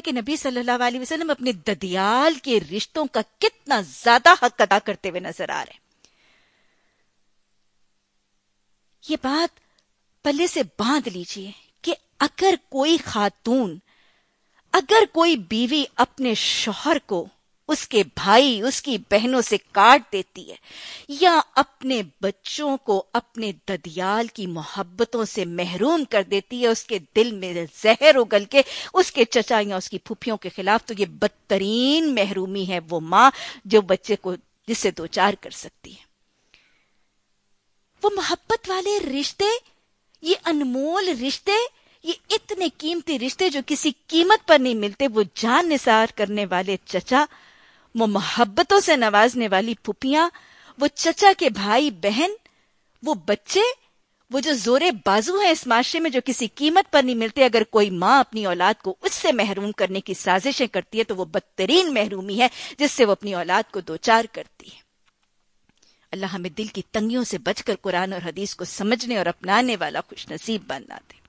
کہ نبی صلی اللہ علیہ وسلم اپنے ددیال کے رشتوں کا کتنا زیادہ حق ادا کرتے ہوئے نظر آ رہے ہیں۔ یہ بات پلے سے باندھ لیجیے کہ اگر کوئی خاتون، اگر کوئی بیوی اپنے شوہر کو اس کے بھائی، اس کی بہنوں سے کاٹ دیتی ہے۔ یا اپنے بچوں کو اپنے ددیال کی محبتوں سے محروم کر دیتی ہے، اس کے دل میں زہر اگل کے، اس کے چچا یا اس کی پھوپھیوں کے خلاف تو یہ بدترین محرومی ہے وہ ماں جو بچے کو جس سے دو چار کر سکتی ہے۔ وہ محبت والے رشتے، یہ انمول رشتے، یہ اتنے قیمتی رشتے جو کسی قیمت پر نہیں ملتے، وہ جان نثار کرنے والے چچا وہ محبتوں سے نوازنے والی پھپیاں وہ چچا کے بھائی بہن، وہ بچے، وہ جو زورے بازو ہیں اس معاشرے میں جو کسی قیمت پر نہیں ملتے، اگر کوئی ماں اپنی اولاد کو اس سے محروم کرنے کی سازشیں کرتی ہے تو وہ بدترین محرومی ہے، جس سے وہ اپنی اولاد کو دوچار کرتی ہے۔ اللہ ہمیں دل کی تنگیوں سے بچ کر قرآن اور حدیث کو سمجھنے اور اپنانے والا خوش نصیب بننا دے۔